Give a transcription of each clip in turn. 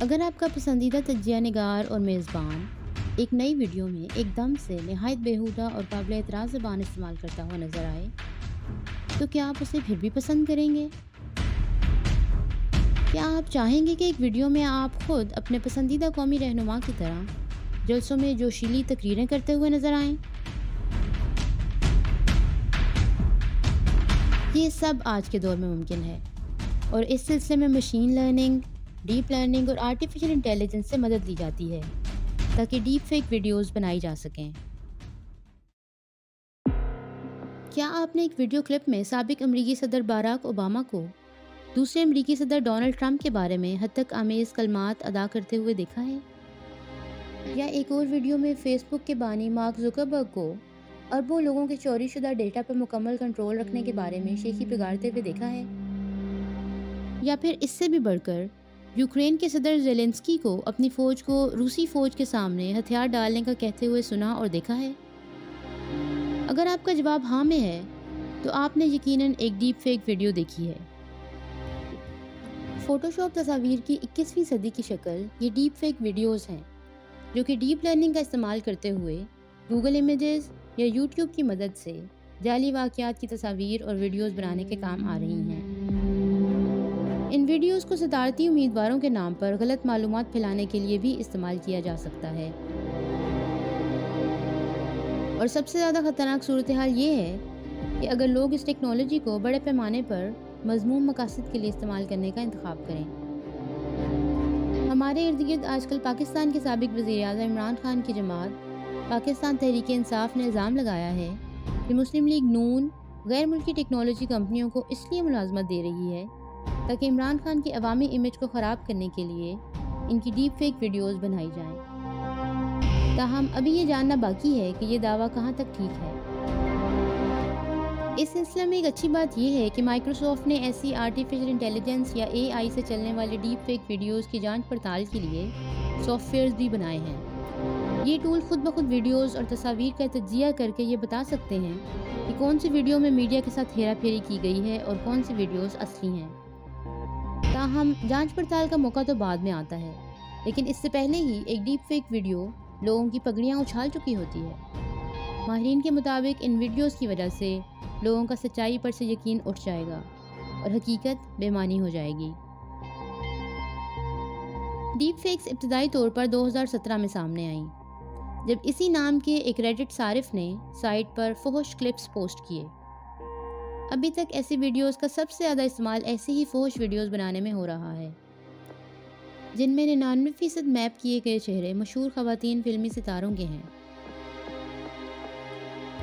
اگر آپ کا پسندیدہ تجزیہ نگار اور میزبان ایک نئی ویڈیو میں ایک دم سے نہایت بیہودہ اور قابل اعتراض زبان استعمال کرتا ہوا نظر آئے، تو کیا آپ اسے پھر بھی پسند کریں گے؟ کیا آپ چاہیں گے کہ ایک ویڈیو میں آپ خود اپنے پسندیدہ قومی رہنما کی طرح جلسوں میں جوشیلی تقریریں کرتے ہوئے نظر آئیں؟ یہ سب آج کے دور میں ممکن ہے اور اس سلسلے میں مشین لرننگ ڈیپ لرننگ اور آرٹیفیشل انٹیلیجنس سے مدد لی جاتی ہے تاکہ ڈیپ فیک ویڈیوز بنائی جا سکیں۔ کیا آپ نے ایک ویڈیو کلپ میں سابق امریکی صدر باراک اوباما کو دوسرے امریکی صدر ڈونلڈ ٹرمپ کے بارے میں حد تک آمیز کلمات ادا کرتے ہوئے دیکھا ہے؟ یا ایک اور ویڈیو میں فیس بک کے بانی مارک زکربرگ کو اربوں لوگوں کے چوری شدہ ڈیٹا پر مکمل کنٹرول رکھنے کے بارے میں شیخی بگاڑتے ہوئے دیکھا ہے؟ یا پھر اس سے بھی بڑھ کر یوکرین کے صدر زیلنسکی کو اپنی فوج کو روسی فوج کے سامنے ہتھیار ڈالنے کا کہتے ہوئے سنا اور دیکھا ہے۔ اگر آپ کا جواب ہاں میں ہے، تو آپ نے یقیناً ایک ڈیپ فیک ویڈیو دیکھی ہے۔ فوٹو شاپ تصاویر کی اکیسویں صدی کی شکل یہ ڈیپ فیک ویڈیوز ہیں، جو کہ ڈیپ لرننگ کا استعمال کرتے ہوئے گوگل امیجز یا یوٹیوب کی مدد سے جعلی واقعات کی تصاویر اور ویڈیوز بنانے کے کام آ رہی ہیں۔ ان ویڈیوز کو صدارتی امیدواروں کے نام پر غلط معلومات پھیلانے کے لیے بھی استعمال کیا جا سکتا ہے۔ اور سب سے زیادہ خطرناک صورتحال یہ ہے کہ اگر لوگ اس ٹیکنالوجی کو بڑے پیمانے پر مضموم مقاصد کے لیے استعمال کرنے کا انتخاب کریں۔ ہمارے ارد گرد آج کل پاکستان کے سابق وزیر اعظم عمران خان کی جماعت پاکستان تحریک انصاف نے الزام لگایا ہے کہ مسلم لیگ نون غیر ملکی ٹیکنالوجی کمپنیوں کو اس لیے ملازمت دے رہی ہے تاکہ عمران خان کی عوامی امیج کو خراب کرنے کے لیے ان کی ڈیپ فیک ویڈیوز بنائی جائیں۔ تاہم، ابھی یہ جاننا باقی ہے کہ یہ دعویٰ کہاں تک ٹھیک ہے۔ اس سلسلے میں ایک اچھی بات یہ ہے کہ مائکروسافٹ نے ایسی آرٹیفیشل انٹیلیجنس یا اے آئی سے چلنے والے ڈیپ فیک ویڈیوز کی جانچ پڑتال کے لیے سافٹ ویئرز بھی بنائے ہیں۔ یہ ٹول خود بخود ویڈیوز اور تصاویر کا تجزیہ کر کے یہ بتا سکتے ہیں کہ کون سی ویڈیو میں میڈیا کے ساتھ ہیرا پھیری کی گئی ہے اور کون سی ویڈیوز اصلی ہیں۔ تاہم، جانچ پڑتال کا موقع تو بعد میں آتا ہے، لیکن اس سے پہلے ہی ایک ڈیپ فیک ویڈیو لوگوں کی پگڑیاں اچھال چکی ہوتی ہے۔ ماہرین کے مطابق، ان ویڈیوز کی وجہ سے لوگوں کا سچائی پر سے یقین اٹھ جائے گا اور حقیقت بے معنی ہو جائے گی۔ ڈیپ فیکس ابتدائی طور پر دو ہزار سترہ میں سامنے آئیں۔ جب اسی نام کے ایک ریڈٹ صارف نے سائٹ پر فوش کلپس پوسٹ کیے ابھی تک ایسی ویڈیوز کا سب سے زیادہ استعمال ایسی ہی فوش ویڈیوز بنانے میں ہو رہا ہے۔ جن میں ننانوے فیصد میپ کیے گئے چہرے مشہور خواتین فلمی ستاروں کے ہیں۔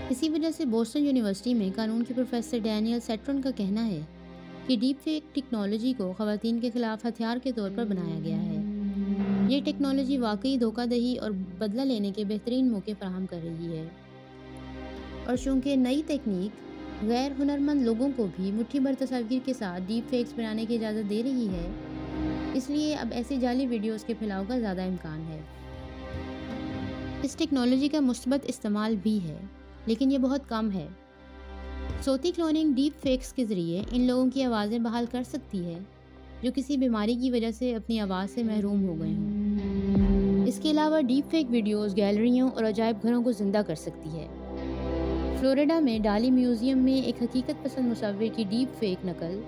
اسی وجہ سے بوسٹن یونیورسٹی میں قانون کے پروفیسر ڈینیل سیٹرن کا کہنا ہے کہ ڈیپ فیک ٹیکنالوجی کو خواتین کے خلاف ہتھیار کے طور پر بنایا گیا ہے۔ یہ ٹیکنالوجی واقعی دھوکہ دہی اور بدلہ لینے کے بہترین موقع فراہم کر رہی ہے۔ اور چونکہ نئی تکنیک غیر ہنرمند لوگوں کو بھی مٹھی بھر تصاویر کے ساتھ ڈیپ فیکس بنانے کی اجازت دے رہی ہے۔ اس لیے اب ایسی جعلی ویڈیوز کے پھیلاؤ کا زیادہ امکان ہے۔ اس ٹیکنالوجی کا مثبت استعمال بھی ہے، لیکن یہ بہت کم ہے۔ صوتی کلوننگ ڈیپ فیکس کے ذریعے ان لوگوں کی آوازیں بحال کر سکتی ہے، جو کسی بیماری کی وجہ سے اپنی آواز سے محروم ہو گئے ہوں۔ اس کے علاوہ ڈیپ فیک ویڈیوز گیلریوں اور عجائب گھروں کو زندہ کر سکتی ہے۔ فلوریڈا میں ڈالی میوزیم میں ایک حقیقت پسند مصور کی ڈیپ فیک نقل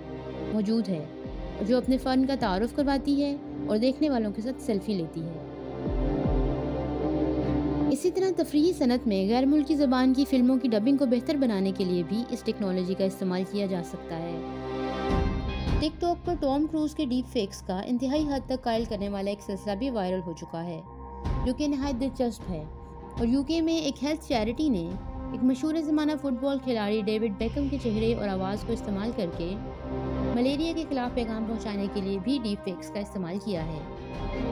موجود ہے، جو اپنے فن کا تعارف کرواتی ہے اور دیکھنے والوں کے ساتھ سیلفی لیتی ہے۔ اسی طرح تفریحی صنعت میں غیر ملکی زبان کی فلموں کی ڈبنگ کو بہتر بنانے کے لیے بھی اس ٹیکنالوجی کا استعمال کیا جا سکتا ہے۔ ٹک ٹاک پر ٹام کروز کے ڈیپ فیکس کا انتہائی حد تک قائل کرنے والا ایک سلسلہ بھی وائرل ہو چکا ہے، جو کہ نہایت دلچسپ ہے۔ اور یو کے میں ایک ہیلتھ چیریٹی نے ایک مشہور زمانہ فٹ بال کھلاڑی ڈیوڈ بیکم کے چہرے اور آواز کو استعمال کر کے ملیریا کے خلاف پیغام پہنچانے کے لیے بھی ڈیپ فیکس کا استعمال کیا ہے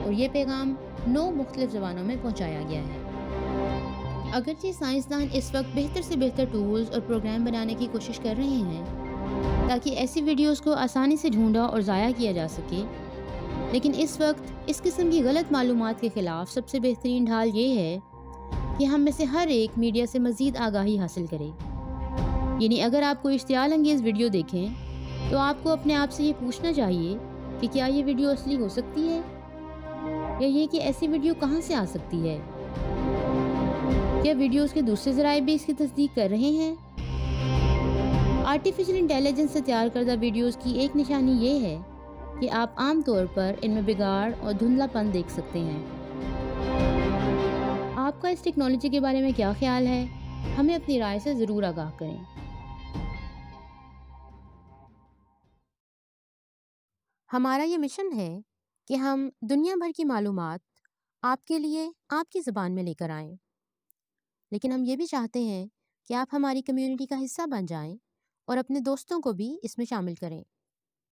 اور یہ پیغام نو مختلف زبانوں میں پہنچایا گیا ہے۔ اگرچہ سائنسدان اس وقت بہتر سے بہتر ٹولز اور پروگرام بنانے کی کوشش کر رہے ہیں، تاکہ ایسی ویڈیوز کو آسانی سے ڈھونڈا اور ضائع کیا جا سکے، لیکن اس وقت اس قسم کی غلط معلومات کے خلاف سب سے بہترین ڈھال یہ ہے کہ ہم میں سے ہر ایک میڈیا سے مزید آگاہی حاصل کرے۔ یعنی اگر آپ کو اشتعال انگیز ویڈیو دیکھیں، تو آپ کو اپنے آپ سے یہ پوچھنا چاہیے کہ کیا یہ ویڈیو اصلی ہو سکتی ہے؟ یا یہ کہ ایسی ویڈیو کہاں سے آ سکتی ہے؟ کیا ویڈیوز کے دوسرے ذرائع بھی اس کی تصدیق کر رہے ہیں؟ آرٹیفیشل انٹیلیجنس سے تیار کردہ ویڈیوز کی ایک نشانی یہ ہے کہ آپ عام طور پر ان میں بگاڑ اور دھندلا پن دیکھ سکتے ہیں۔ آپ کا اس ٹیکنالوجی کے بارے میں کیا خیال ہے؟ ہمیں اپنی رائے سے ضرور آگاہ کریں۔ ہمارا یہ مشن ہے کہ ہم دنیا بھر کی معلومات آپ کے لیے آپ کی زبان میں لے کر آئیں۔ لیکن ہم یہ بھی چاہتے ہیں کہ آپ ہماری کمیونٹی کا حصہ بن جائیں اور اپنے دوستوں کو بھی اس میں شامل کریں۔